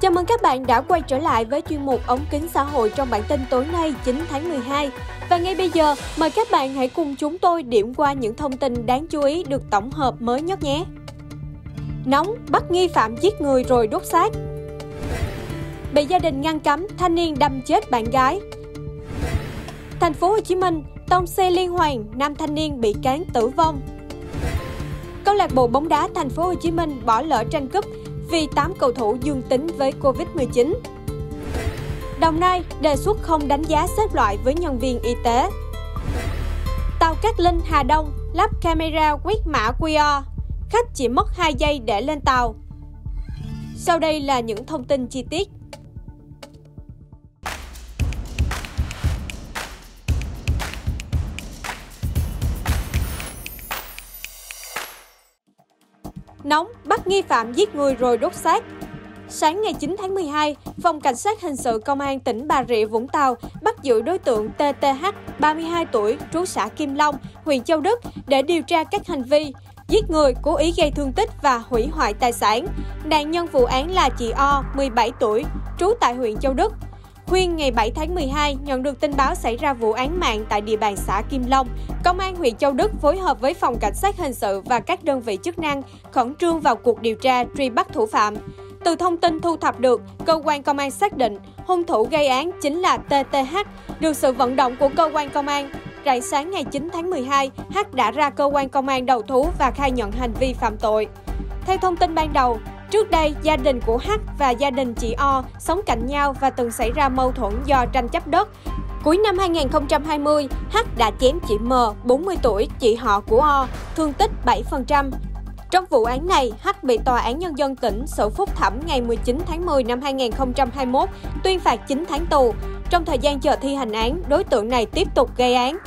Chào mừng các bạn đã quay trở lại với chuyên mục ống kính xã hội trong bản tin tối nay 9 tháng 12. Và ngay bây giờ, mời các bạn hãy cùng chúng tôi điểm qua những thông tin đáng chú ý được tổng hợp mới nhất nhé. Nóng, bắt nghi phạm giết người rồi đốt xác. Bị gia đình ngăn cấm, thanh niên đâm chết bạn gái. Thành phố Hồ Chí Minh, tông xe liên hoàn, nam thanh niên bị cán tử vong. Câu lạc bộ bóng đá Thành phố Hồ Chí Minh bỏ lỡ tranh cúp vì 8 cầu thủ dương tính với Covid-19. Đồng Nai đề xuất không đánh giá xếp loại với nhân viên y tế. Tàu Cát Linh Hà Đông lắp camera quét mã QR, khách chỉ mất 2 giây để lên tàu. Sau đây là những thông tin chi tiết. Nóng, bắt nghi phạm giết người rồi đốt xác. Sáng ngày 9 tháng 12, Phòng Cảnh sát Hình sự Công an tỉnh Bà Rịa Vũng Tàu bắt giữ đối tượng TTH, 32 tuổi, trú xã Kim Long, huyện Châu Đức để điều tra các hành vi giết người, cố ý gây thương tích và hủy hoại tài sản. Nạn nhân vụ án là chị O, 17 tuổi, trú tại huyện Châu Đức. Khuyên ngày 7 tháng 12 nhận được tin báo xảy ra vụ án mạng tại địa bàn xã Kim Long, Công an huyện Châu Đức phối hợp với Phòng Cảnh sát Hình sự và các đơn vị chức năng khẩn trương vào cuộc điều tra truy bắt thủ phạm. Từ thông tin thu thập được, cơ quan công an xác định hung thủ gây án chính là TTH. Được sự vận động của cơ quan công an, rạng sáng ngày 9 tháng 12, H đã ra cơ quan công an đầu thú và khai nhận hành vi phạm tội. Theo thông tin ban đầu, Trước đây, gia đình của H và gia đình chị O sống cạnh nhau và từng xảy ra mâu thuẫn do tranh chấp đất. Cuối năm 2020, H đã chém chị M, 40 tuổi, chị họ của O, thương tích 7%. Trong vụ án này, H bị Tòa án Nhân dân tỉnh xử phúc thẩm ngày 19 tháng 10 năm 2021, tuyên phạt 9 tháng tù. Trong thời gian chờ thi hành án, đối tượng này tiếp tục gây án.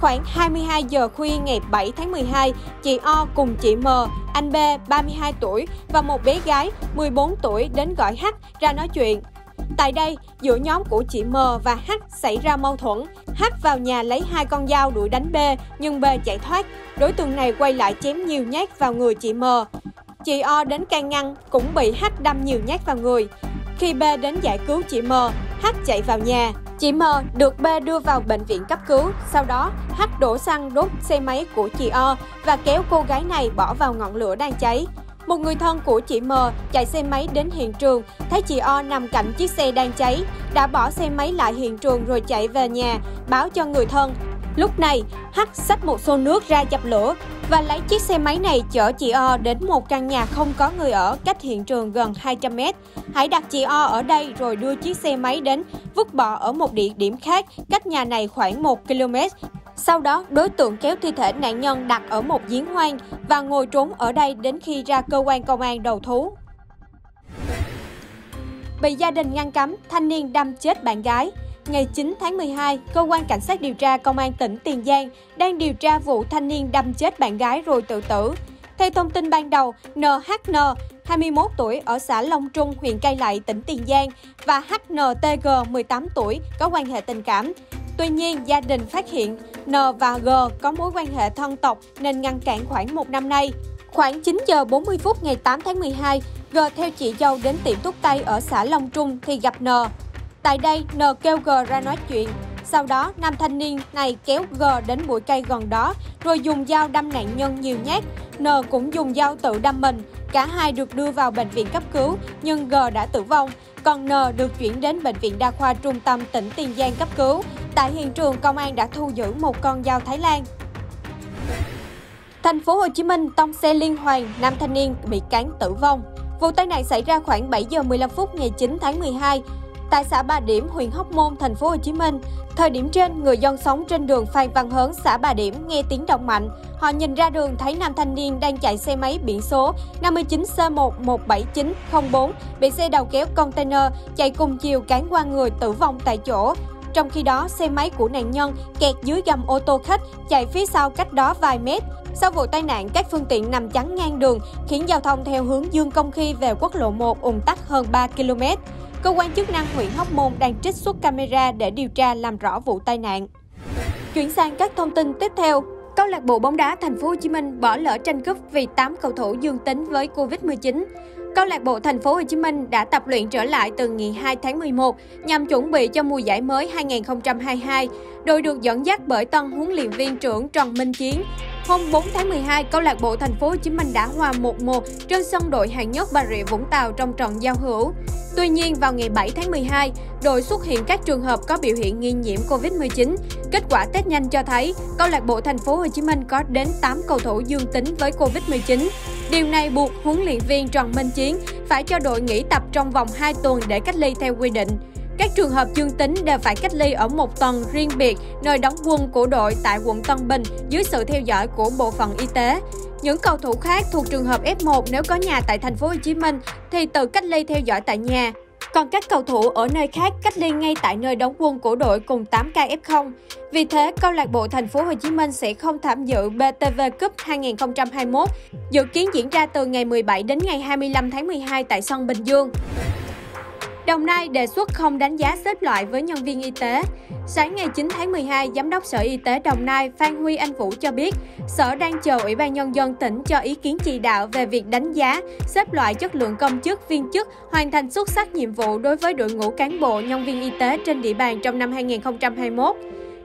Khoảng 22 giờ khuya ngày 7 tháng 12, chị O cùng chị M, anh B 32 tuổi và một bé gái 14 tuổi đến gọi H ra nói chuyện. Tại đây, giữa nhóm của chị M và H xảy ra mâu thuẫn. H vào nhà lấy hai con dao đuổi đánh B, nhưng B chạy thoát. Đối tượng này quay lại chém nhiều nhát vào người chị M. Chị O đến can ngăn, cũng bị H đâm nhiều nhát vào người. Khi B đến giải cứu chị M, H chạy vào nhà. Chị M được B đưa vào bệnh viện cấp cứu, sau đó H đổ xăng đốt xe máy của chị O và kéo cô gái này bỏ vào ngọn lửa đang cháy. Một người thân của chị M chạy xe máy đến hiện trường, thấy chị O nằm cạnh chiếc xe đang cháy, đã bỏ xe máy lại hiện trường rồi chạy về nhà, báo cho người thân. Lúc này, Hắc xách một xô nước ra dập lửa và lấy chiếc xe máy này chở chị O đến một căn nhà không có người ở cách hiện trường gần 200 mét. Hãy đặt chị O ở đây rồi đưa chiếc xe máy đến, vứt bỏ ở một địa điểm khác cách nhà này khoảng 1 km. Sau đó, đối tượng kéo thi thể nạn nhân đặt ở một giếng hoang và ngồi trốn ở đây đến khi ra cơ quan công an đầu thú. Bị gia đình ngăn cấm, thanh niên đâm chết bạn gái. Ngày 9 tháng 12, Cơ quan Cảnh sát điều tra Công an tỉnh Tiền Giang đang điều tra vụ thanh niên đâm chết bạn gái rồi tự tử. Theo thông tin ban đầu, NHN, 21 tuổi ở xã Long Trung, huyện Cai Lậy, tỉnh Tiền Giang và HNTG, 18 tuổi, có quan hệ tình cảm. Tuy nhiên, gia đình phát hiện N và G có mối quan hệ thân tộc nên ngăn cản khoảng một năm nay. Khoảng 9 giờ 40 phút ngày 8 tháng 12, G theo chị dâu đến tiệm thuốc tây ở xã Long Trung thì gặp N. Tại đây, N kêu G ra nói chuyện. Sau đó, nam thanh niên này kéo G đến bụi cây gần đó, rồi dùng dao đâm nạn nhân nhiều nhát. N cũng dùng dao tự đâm mình. Cả hai được đưa vào bệnh viện cấp cứu, nhưng G đã tử vong. Còn N được chuyển đến Bệnh viện Đa khoa Trung tâm tỉnh Tiền Giang cấp cứu. Tại hiện trường, công an đã thu giữ một con dao Thái Lan. Thành phố Hồ Chí Minh tông xe liên hoàn, nam thanh niên bị cán tử vong. Vụ tai nạn xảy ra khoảng 7 giờ 15 phút ngày 9 tháng 12 tại xã Bà Điểm, huyện Hóc Môn, thành phố Hồ Chí Minh. Thời điểm trên, người dân sống trên đường Phan Văn Hớn, xã Bà Điểm nghe tiếng động mạnh. Họ nhìn ra đường thấy nam thanh niên đang chạy xe máy biển số 59C117904 bị xe đầu kéo container chạy cùng chiều cán qua người tử vong tại chỗ. Trong khi đó, xe máy của nạn nhân kẹt dưới gầm ô tô khách chạy phía sau cách đó vài mét. Sau vụ tai nạn, các phương tiện nằm chắn ngang đường, khiến giao thông theo hướng Dương Công Khi về quốc lộ 1 ùn tắc hơn 3 km. Cơ quan chức năng huyện Hóc Môn đang trích xuất camera để điều tra làm rõ vụ tai nạn. Chuyển sang các thông tin tiếp theo. Câu lạc bộ bóng đá Thành phố Hồ Chí Minh bỏ lỡ tranh cúp vì 8 cầu thủ dương tính với Covid-19. Câu lạc bộ Thành phố Hồ Chí Minh đã tập luyện trở lại từ ngày 2 tháng 11 nhằm chuẩn bị cho mùa giải mới 2022. Đội được dẫn dắt bởi tân huấn luyện viên trưởng Trần Minh Chiến. Hôm 4 tháng 12, câu lạc bộ Thành phố Hồ Chí Minh đã hòa 1-1 trên sân đội hạng nhất Bà Rịa Vũng Tàu trong trận giao hữu. Tuy nhiên, vào ngày 7 tháng 12, đội xuất hiện các trường hợp có biểu hiện nghi nhiễm Covid-19. Kết quả test nhanh cho thấy, câu lạc bộ Thành phố Hồ Chí Minh có đến 8 cầu thủ dương tính với Covid-19. Điều này buộc huấn luyện viên Trần Minh Chiến phải cho đội nghỉ tập trong vòng 2 tuần để cách ly theo quy định. Các trường hợp dương tính đều phải cách ly ở một tầng riêng biệt, nơi đóng quân của đội tại quận Tân Bình dưới sự theo dõi của bộ phận y tế. Những cầu thủ khác thuộc trường hợp F1 nếu có nhà tại thành phố Hồ Chí Minh thì tự cách ly theo dõi tại nhà. Còn các cầu thủ ở nơi khác cách ly ngay tại nơi đóng quân của đội cùng 8 ca F0. Vì thế, câu lạc bộ Thành phố Hồ Chí Minh sẽ không tham dự BTV Cup 2021, dự kiến diễn ra từ ngày 17 đến ngày 25 tháng 12 tại sân Bình Dương. Đồng Nai đề xuất không đánh giá xếp loại với nhân viên y tế. Sáng ngày 9 tháng 12, Giám đốc Sở Y tế Đồng Nai Phan Huy Anh Vũ cho biết, Sở đang chờ Ủy ban Nhân dân tỉnh cho ý kiến chỉ đạo về việc đánh giá, xếp loại chất lượng công chức, viên chức hoàn thành xuất sắc nhiệm vụ đối với đội ngũ cán bộ, nhân viên y tế trên địa bàn trong năm 2021.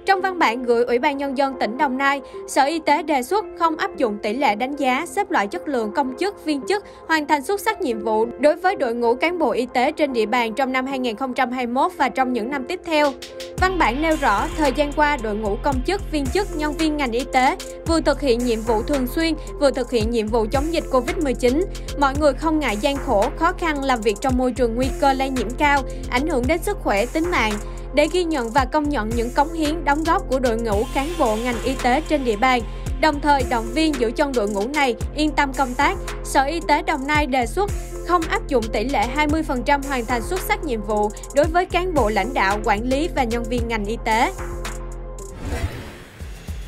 Trong văn bản gửi Ủy ban Nhân dân tỉnh Đồng Nai, Sở Y tế đề xuất không áp dụng tỷ lệ đánh giá xếp loại chất lượng công chức, viên chức hoàn thành xuất sắc nhiệm vụ đối với đội ngũ cán bộ y tế trên địa bàn trong năm 2021 và trong những năm tiếp theo. Văn bản nêu rõ, thời gian qua, đội ngũ công chức, viên chức, nhân viên ngành y tế vừa thực hiện nhiệm vụ thường xuyên, vừa thực hiện nhiệm vụ chống dịch Covid-19. Mọi người không ngại gian khổ, khó khăn làm việc trong môi trường nguy cơ lây nhiễm cao, ảnh hưởng đến sức khỏe, tính mạng để ghi nhận và công nhận những cống hiến đóng góp của đội ngũ cán bộ ngành y tế trên địa bàn. Đồng thời động viên giữ chân đội ngũ này yên tâm công tác, Sở Y tế Đồng Nai đề xuất không áp dụng tỷ lệ 20% hoàn thành xuất sắc nhiệm vụ đối với cán bộ lãnh đạo, quản lý và nhân viên ngành y tế.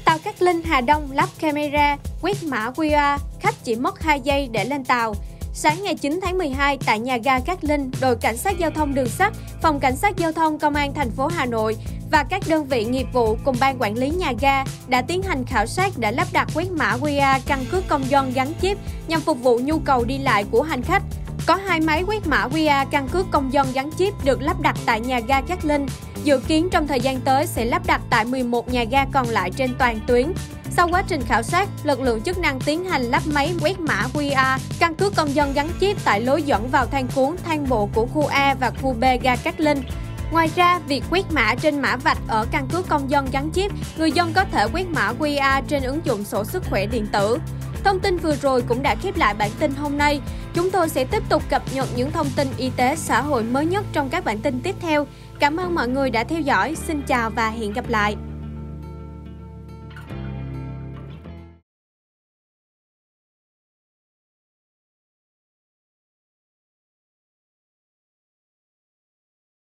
Tàu Cát Linh Hà Đông lắp camera, quét mã QR, khách chỉ mất 2 giây để lên tàu. Sáng ngày 9 tháng 12, tại nhà ga Cát Linh, đội cảnh sát giao thông đường sắt, phòng cảnh sát giao thông công an thành phố Hà Nội và các đơn vị nghiệp vụ cùng ban quản lý nhà ga đã tiến hành khảo sát để lắp đặt quét mã QR căn cước công dân gắn chip nhằm phục vụ nhu cầu đi lại của hành khách. Có hai máy quét mã QR căn cước công dân gắn chip được lắp đặt tại nhà ga Cát Linh. Dự kiến trong thời gian tới sẽ lắp đặt tại 11 nhà ga còn lại trên toàn tuyến. Sau quá trình khảo sát, lực lượng chức năng tiến hành lắp máy quét mã QR, căn cước công dân gắn chip tại lối dẫn vào thang cuốn, thang bộ của khu A và khu B ga Cát Linh. Ngoài ra, việc quét mã trên mã vạch ở căn cước công dân gắn chip, người dân có thể quét mã QR trên ứng dụng sổ sức khỏe điện tử. Thông tin vừa rồi cũng đã khép lại bản tin hôm nay. Chúng tôi sẽ tiếp tục cập nhật những thông tin y tế, xã hội mới nhất trong các bản tin tiếp theo. Cảm ơn mọi người đã theo dõi. Xin chào và hẹn gặp lại.